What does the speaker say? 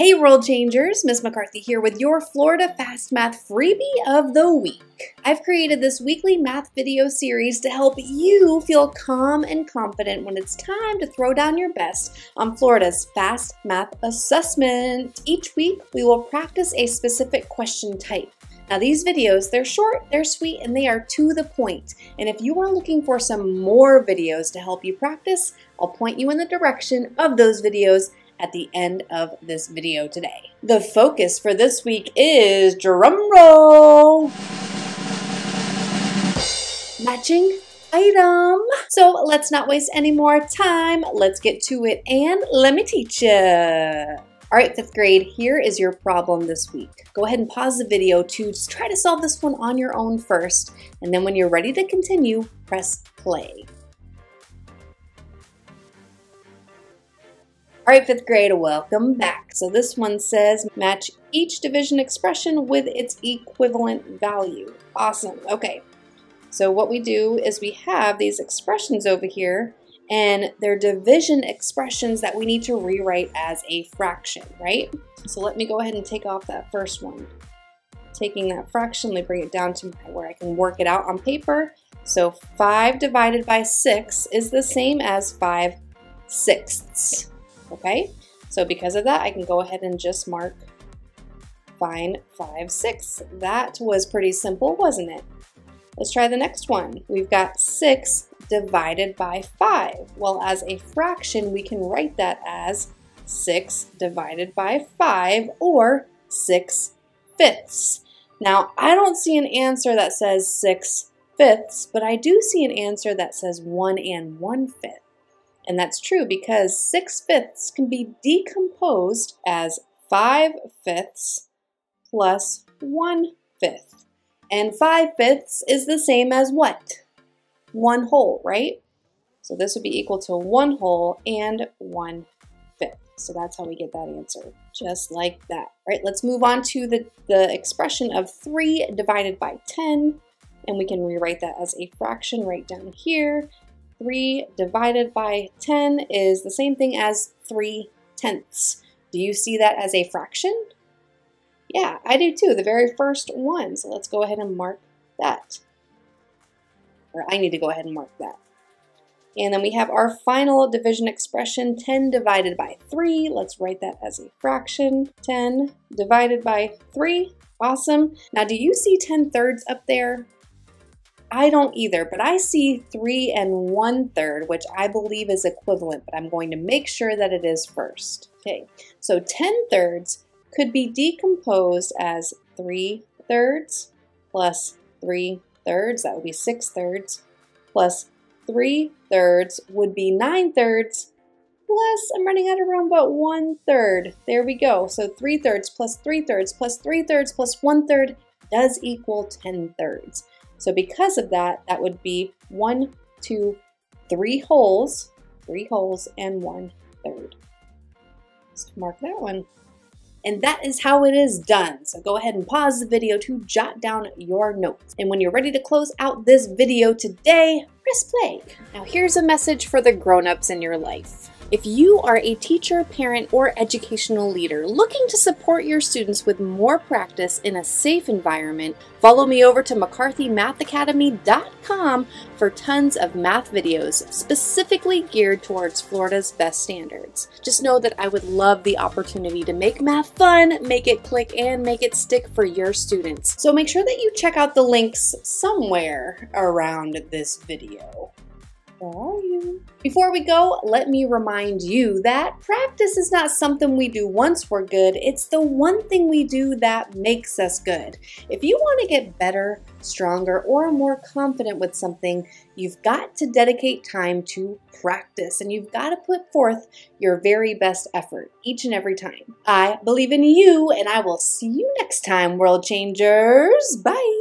Hey World Changers, Miss McCarthy here with your Florida Fast Math freebie of the week. I've created this weekly math video series to help you feel calm and confident when it's time to throw down your best on Florida's Fast Math Assessment. Each week, we will practice a specific question type. Now these videos, they're short, they're sweet, and they are to the point. And if you are looking for some more videos to help you practice, I'll point you in the direction of those videos at the end of this video today. The focus for this week is drumroll! Matching item. So let's not waste any more time. Let's get to it and let me teach you. All right, fifth grade, here is your problem this week. Go ahead and pause the video to try to solve this one on your own first. And then when you're ready to continue, press play. All right, fifth grade, welcome back. So this one says match each division expression with its equivalent value. Awesome. Okay. So what we do is we have these expressions over here and they're division expressions that we need to rewrite as a fraction, right? So let me go ahead and take off that first one. Taking that fraction, let me bring it down to where I can work it out on paper. So 5 divided by 6 is the same as 5 sixths okay? So because of that, I can go ahead and just mark find 5, 6. That was pretty simple, wasn't it? Let's try the next one. We've got 6 divided by 5. Well, as a fraction, we can write that as 6 divided by 5, or 6 fifths. Now, I don't see an answer that says 6 fifths, but I do see an answer that says 1 and 1 fifth. And that's true because 6 fifths can be decomposed as 5 fifths plus one fifth. And 5 fifths is the same as what? 1 whole, right? So this would be equal to 1 whole and one fifth. So that's how we get that answer, just like that. All right, let's move on to the, the expression of 3 divided by 10. And we can rewrite that as a fraction right down here. 3 divided by 10 is the same thing as 3 tenths. Do you see that as a fraction? Yeah, I do too, the very first one. So let's go ahead and mark that. Or I need to go ahead and mark that. And then we have our final division expression, 10 divided by 3. Let's write that as a fraction. 10 divided by 3. Awesome. Now, do you see 10 thirds up there? I don't either, but I see three and one third, which I believe is equivalent, but I'm going to make sure that it is first. Okay, so 10 thirds could be decomposed as three thirds plus three thirds, that would be six thirds, plus three thirds would be nine thirds, plus I'm running out of room about one third. There we go. So three thirds plus three thirds plus three thirds plus one third does equal 10 thirds. So because of that, that would be one, two, three wholes, three wholes and one third. Let's mark that one. And that is how it is done. So go ahead and pause the video to jot down your notes. And when you're ready to close out this video today, press play. Now here's a message for the grown-ups in your life. If you are a teacher, parent, or educational leader looking to support your students with more practice in a safe environment, follow me over to mccarthymathacademy.com for tons of math videos specifically geared towards Florida's best standards. Just know that I would love the opportunity to make math fun, make it click, and make it stick for your students. So make sure that you check out the links somewhere around this video. You? Before we go, let me remind you that practice is not something we do once we're good, it's the one thing we do that makes us good. If you want to get better, stronger, or more confident with something, you've got to dedicate time to practice and you've got to put forth your very best effort each and every time. I believe in you, and I will see you next time, World Changers. Bye.